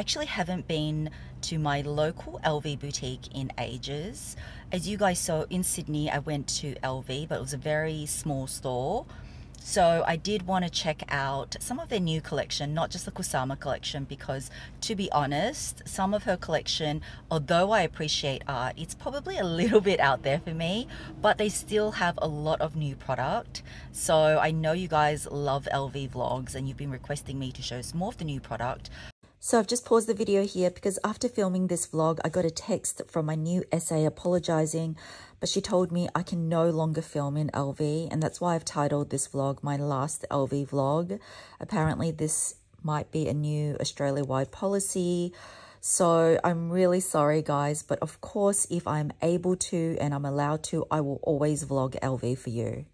actually haven't been to my local LV boutique in ages. As you guys saw in Sydney, I went to LV, but it was a very small store. So I did want to check out some of their new collection, not just the Kusama collection, because to be honest, some of her collection, although I appreciate art, it's probably a little bit out there for me, but they still have a lot of new product. So I know you guys love LV vlogs and you've been requesting me to show some more of the new product. So I've just paused the video here because after filming this vlog, I got a text from my new SA apologizing, but she told me I can no longer film in LV and that's why I've titled this vlog my last LV vlog. Apparently this might be a new Australia-wide policy. So I'm really sorry guys, but of course if I'm able to and I'm allowed to, I will always vlog LV for you.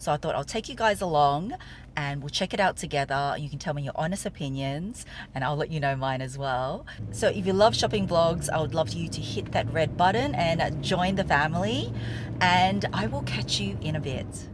So I thought I'll take you guys along and we'll check it out together. You can tell me your honest opinions and I'll let you know mine as well. So if you love shopping vlogs, I would love you to hit that red button and join the family and I will catch you in a bit.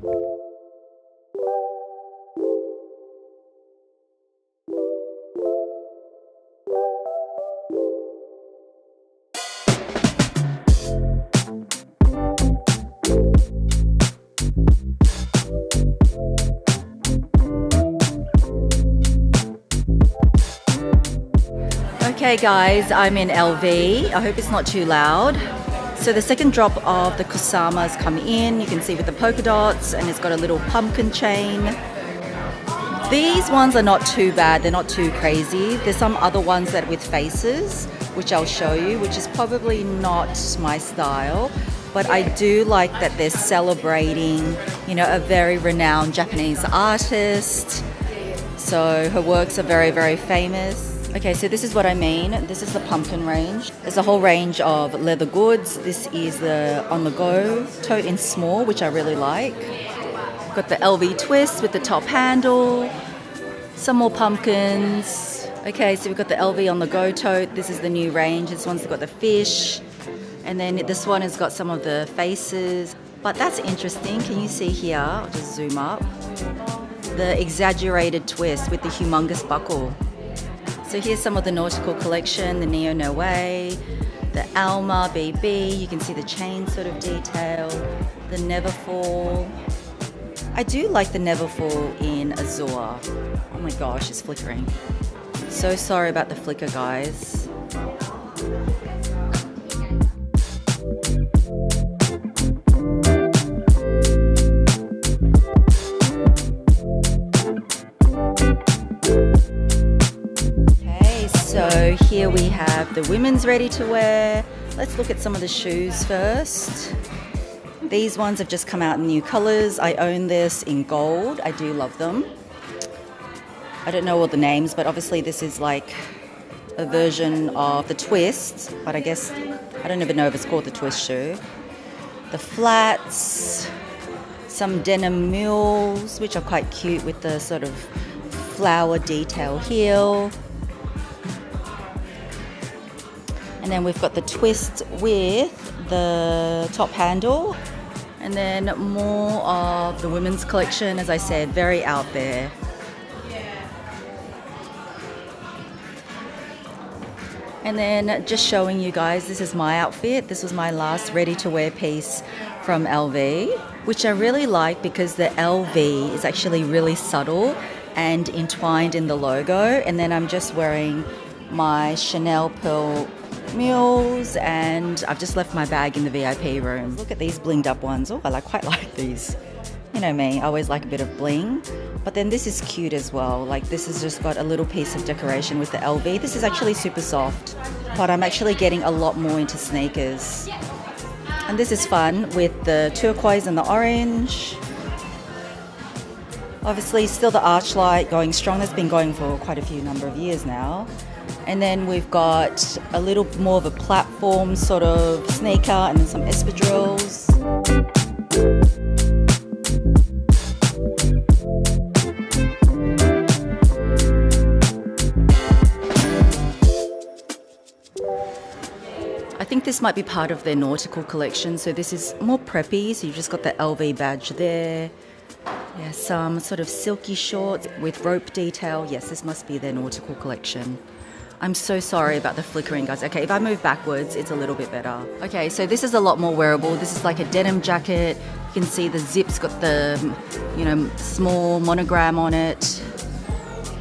Okay guys, I'm in LV. I hope it's not too loud. So the second drop of the Kusama's come in. You can see with the polka dots and it's got a little pumpkin chain. These ones are not too bad. They're not too crazy. There's some other ones that with faces, which I'll show you, which is probably not my style. But I do like that they're celebrating, you know, a very renowned Japanese artist. So her works are very, very famous. Okay, so this is what I mean. This is the pumpkin range. There's a whole range of leather goods. This is the on the go tote in small, which I really like. Got the LV twist with the top handle. Some more pumpkins. Okay, so we've got the LV on the go tote. This is the new range. This one's got the fish. And then this one has got some of the faces. But that's interesting. Can you see here? I'll just zoom up. The exaggerated twist with the humongous buckle. So here's some of the nautical collection, the Neo Noe, the Alma BB, you can see the chain sort of detail, the Neverfull. I do like the Neverfull in Azure. Oh my gosh, it's flickering. So sorry about the flicker, guys. The women's ready to wear. Let's look at some of the shoes first. These ones have just come out in new colors. I own this in gold. I do love them. I don't know all the names, but obviously this is like a version of the twist, but I guess I don't even know if it's called the twist shoe. The flats, some denim mules, which are quite cute with the sort of flower detail heel. And then we've got the twist with the top handle. And then more of the women's collection, as I said, very out there. And then just showing you guys, this is my outfit. This was my last ready to wear piece from LV, which I really like because the LV is actually really subtle and entwined in the logo. And then I'm just wearing my Chanel Pearl mules and I've just left my bag in the VIP room. Look at these blinged up ones. Oh, I like, quite like these. You know me, I always like a bit of bling. But then this is cute as well. Like this has just got a little piece of decoration with the LV. This is actually super soft, but I'm actually getting a lot more into sneakers. And this is fun with the turquoise and the orange. Obviously still the Archlight going strong. That's been going for quite a few number of years now. And then we've got a little more of a platform sort of sneaker and then some espadrilles. I think this might be part of their nautical collection. So this is more preppy. So you've just got the LV badge there. Yeah, some sort of silky shorts with rope detail. Yes, this must be their nautical collection. I'm so sorry about the flickering, guys. Okay, if I move backwards, it's a little bit better. Okay, so this is a lot more wearable. This is like a denim jacket. You can see the zip's got the, you know, small monogram on it.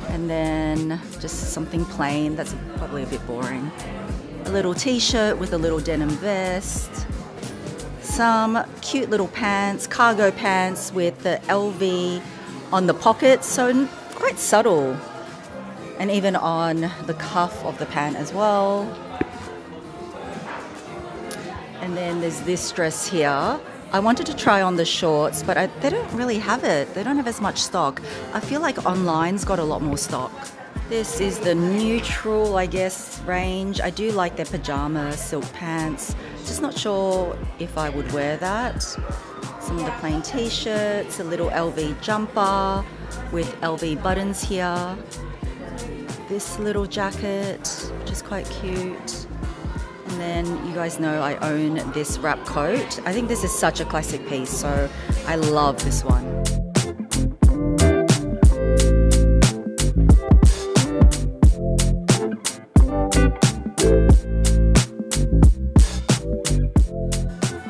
And then just something plain. That's probably a bit boring. A little t-shirt with a little denim vest. Some cute little pants, cargo pants with the LV on the pockets. So quite subtle and even on the cuff of the pant as well. And then there's this dress here. I wanted to try on the shorts, but I, they don't really have it. They don't have as much stock. I feel like online's got a lot more stock. This is the neutral, I guess, range. I do like their pajama silk pants. Just not sure if I would wear that. Some of the plain t-shirts, a little LV jumper with LV buttons here this little jacket, which is quite cute. And then you guys know I own this wrap coat. I think this is such a classic piece, so I love this one.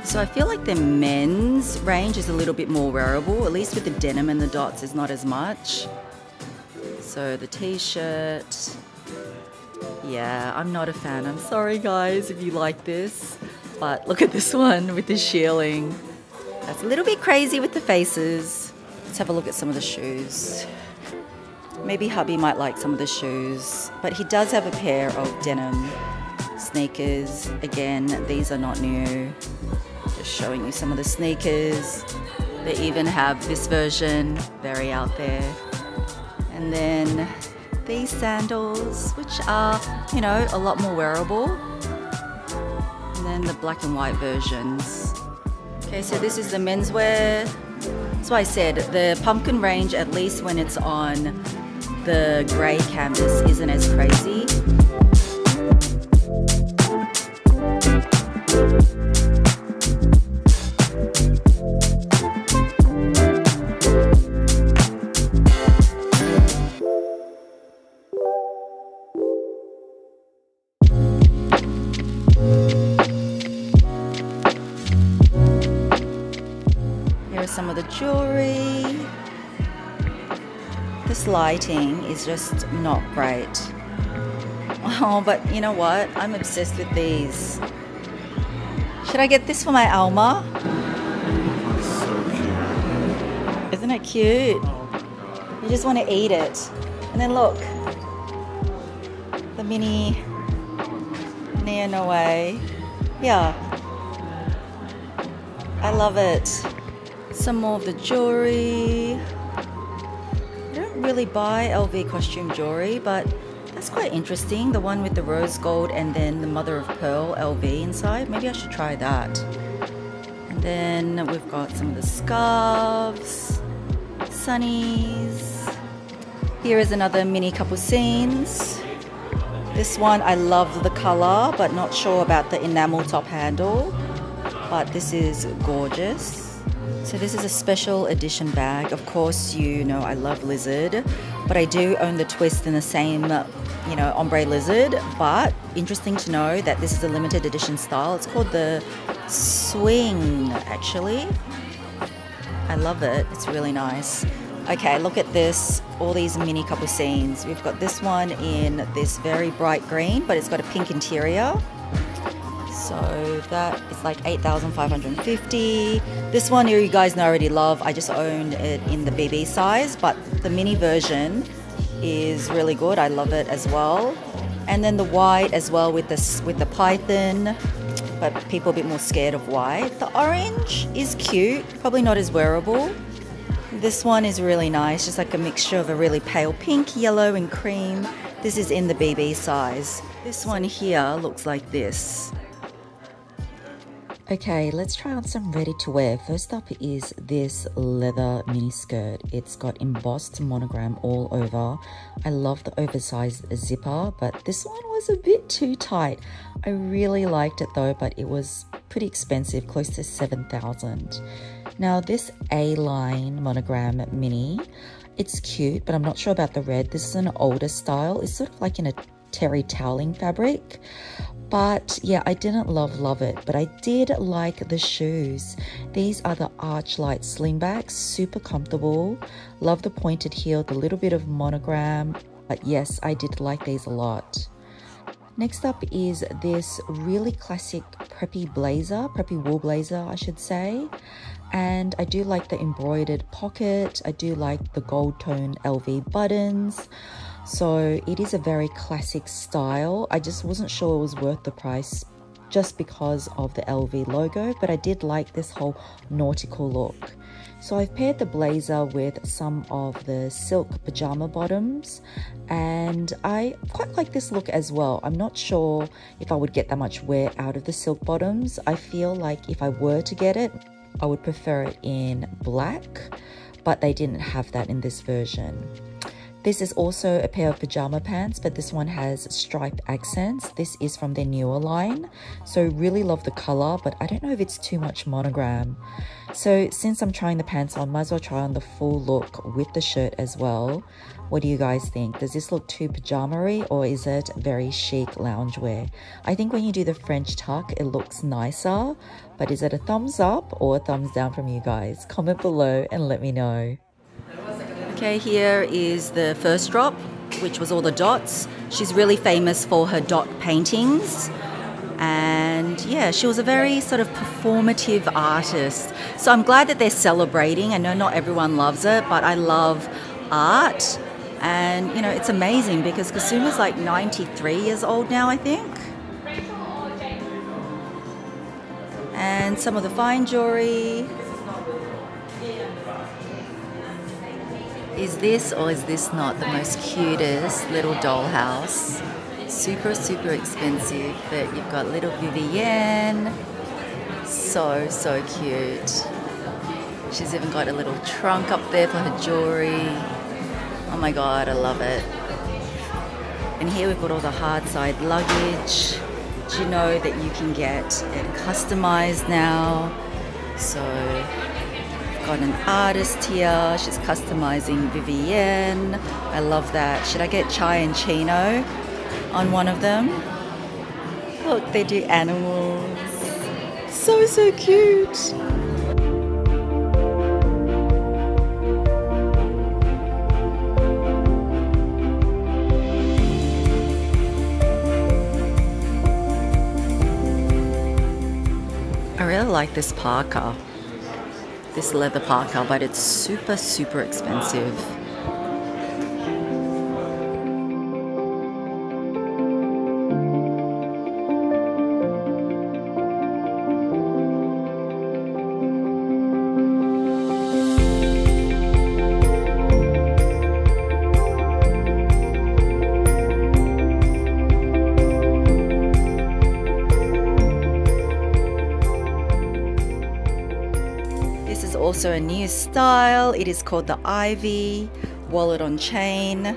So I feel like the men's range is a little bit more wearable, at least with the denim and the dots is not as much. So the t-shirt, yeah, I'm not a fan. I'm sorry guys if you like this, but look at this one with the shearling. That's a little bit crazy with the faces. Let's have a look at some of the shoes. Maybe hubby might like some of the shoes, but he does have a pair of denim sneakers. Again, these are not new. Just showing you some of the sneakers. They even have this version, very out there. And then these sandals, which are, you know, a lot more wearable. And then the black and white versions. Okay, so this is the menswear. That's why I said the pumpkin range, at least when it's on the grey canvas, isn't as crazy. Some of the jewelry. This lighting is just not great. Oh, but you know what? I'm obsessed with these. Should I get this for my Alma? So Isn't it cute? You just want to eat it. And then look, the mini Neo Noe. Yeah. I love it some more of the jewelry. I don't really buy LV costume jewelry, but that's quite interesting. The one with the rose gold and then the mother of pearl LV inside. Maybe I should try that. And then we've got some of the scarves, sunnies. Here is another mini Capucines. This one, I love the color, but not sure about the enamel top handle. But this is gorgeous. So this is a special edition bag. Of course, you know I love lizard, but I do own the twist in the same, you know, ombre lizard. But interesting to know that this is a limited edition style. It's called the swing, actually. I love it. It's really nice. Okay, look at this. All these mini capucines. We've got this one in this very bright green, but it's got a pink interior. So that is like 8,550. This one here, you guys know I already love. I just owned it in the BB size, but the mini version is really good. I love it as well. And then the white as well with the with the python, but people a bit more scared of white. The orange is cute, probably not as wearable. This one is really nice, just like a mixture of a really pale pink, yellow, and cream. This is in the BB size. This one here looks like this. Okay, let's try on some ready to wear. First up is this leather mini skirt. It's got embossed monogram all over. I love the oversized zipper, but this one was a bit too tight. I really liked it though, but it was pretty expensive, close to 7,000. Now this A-line monogram mini, it's cute, but I'm not sure about the red. This is an older style. It's sort of like in a terry toweling fabric but yeah, I didn't love love it, but I did like the shoes. These are the Archlight Slingbacks, super comfortable. Love the pointed heel, the little bit of monogram. But yes, I did like these a lot. Next up is this really classic preppy blazer, preppy wool blazer, I should say. And I do like the embroidered pocket. I do like the gold tone LV buttons. So it is a very classic style. I just wasn't sure it was worth the price just because of the LV logo, but I did like this whole nautical look. So I've paired the blazer with some of the silk pajama bottoms and I quite like this look as well. I'm not sure if I would get that much wear out of the silk bottoms. I feel like if I were to get it, I would prefer it in black, but they didn't have that in this version. This is also a pair of pajama pants, but this one has stripe accents. This is from their newer line. So really love the color, but I don't know if it's too much monogram. So since I'm trying the pants on, might as well try on the full look with the shirt as well. What do you guys think? Does this look too pajama or is it very chic loungewear? I think when you do the French tuck, it looks nicer, but is it a thumbs up or a thumbs down from you guys? Comment below and let me know. Okay, here is the first drop, which was all the dots. She's really famous for her dot paintings. And yeah, she was a very sort of performative artist. So I'm glad that they're celebrating. I know not everyone loves it, but I love art. And you know, it's amazing because Kusama's like 93 years old now, I think. And some of the fine jewelry, Is this or is this not the most cutest little dollhouse? Super, super expensive, but you've got little Vivienne. So, so cute. She's even got a little trunk up there for her jewelry. Oh my god, I love it. And here we've got all the hard side luggage. Do you know that you can get it customized now? So got an artist here. She's customizing Vivienne. I love that. Should I get Chai and Chino on one of them? Look, they do animals. So, so cute. I really like this parka this leather parka, but it's super, super expensive. Also a new style. It is called the Ivy wallet on chain.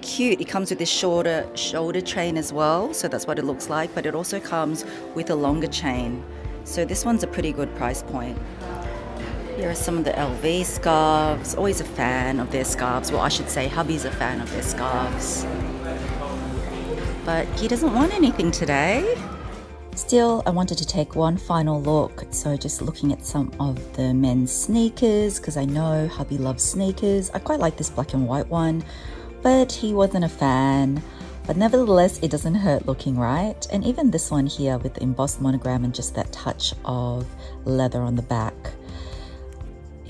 Cute. It comes with this shorter shoulder chain as well. So that's what it looks like. But it also comes with a longer chain. So this one's a pretty good price point. Here are some of the LV scarves. Always a fan of their scarves. Well, I should say hubby's a fan of their scarves. But he doesn't want anything today. Still, I wanted to take one final look, so just looking at some of the men's sneakers, because I know hubby loves sneakers. I quite like this black and white one, but he wasn't a fan. But nevertheless, it doesn't hurt looking right. And even this one here with the embossed monogram and just that touch of leather on the back.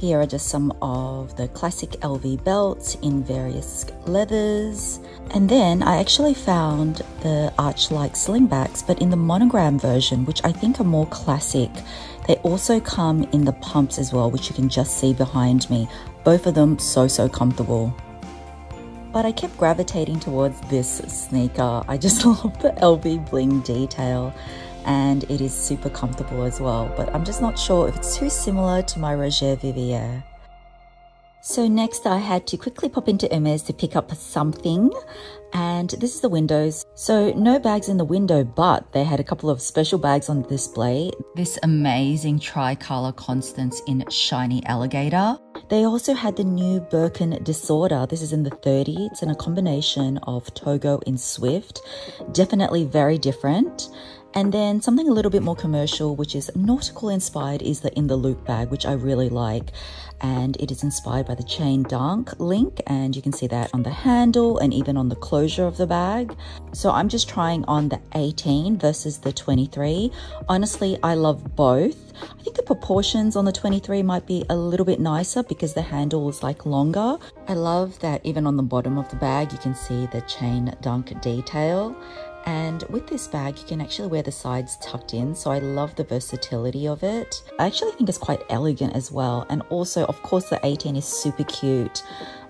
Here are just some of the classic LV belts in various leathers. And then I actually found the Archlight Slingbacks, but in the monogram version, which I think are more classic. They also come in the pumps as well, which you can just see behind me. Both of them so, so comfortable. But I kept gravitating towards this sneaker. I just love the LV bling detail. And it is super comfortable as well. But I'm just not sure if it's too similar to my Roger Vivier. So next I had to quickly pop into Hermes to pick up something and this is the windows. So no bags in the window, but they had a couple of special bags on display. This amazing tricolor Constance in shiny alligator. They also had the new Birkin Disorder. This is in the 30. It's in a combination of Togo in Swift. Definitely very different. And then something a little bit more commercial, which is nautical inspired, is the In the Loop bag, which I really like. And it is inspired by the Chaine d'Ancre link, and you can see that on the handle and even on the closure of the bag. So I'm just trying on the 18 versus the 23. Honestly, I love both. I think the proportions on the 23 might be a little bit nicer because the handle is like longer. I love that even on the bottom of the bag, you can see the Chaine d'Ancre detail. And with this bag, you can actually wear the sides tucked in. So I love the versatility of it. I actually think it's quite elegant as well. And also, of course, the 18 is super cute.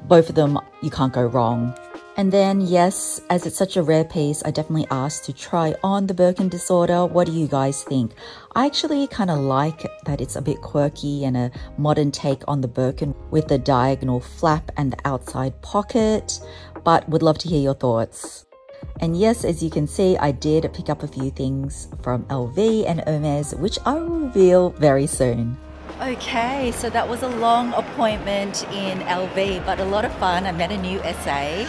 Both of them, you can't go wrong. And then, yes, as it's such a rare piece, I definitely asked to try on the Birkin Disorder. What do you guys think? I actually kind of like that it's a bit quirky and a modern take on the Birkin with the diagonal flap and the outside pocket, but would love to hear your thoughts. And yes, as you can see, I did pick up a few things from LV and Hermes, which I will reveal very soon. Okay, so that was a long appointment in LV, but a lot of fun. I met a new SA,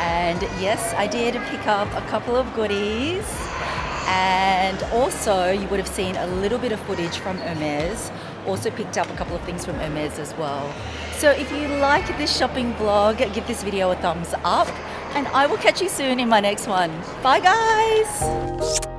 and yes, I did pick up a couple of goodies. And also, you would have seen a little bit of footage from Hermes. Also picked up a couple of things from Hermes as well. So if you like this shopping vlog, give this video a thumbs up and I will catch you soon in my next one. Bye guys!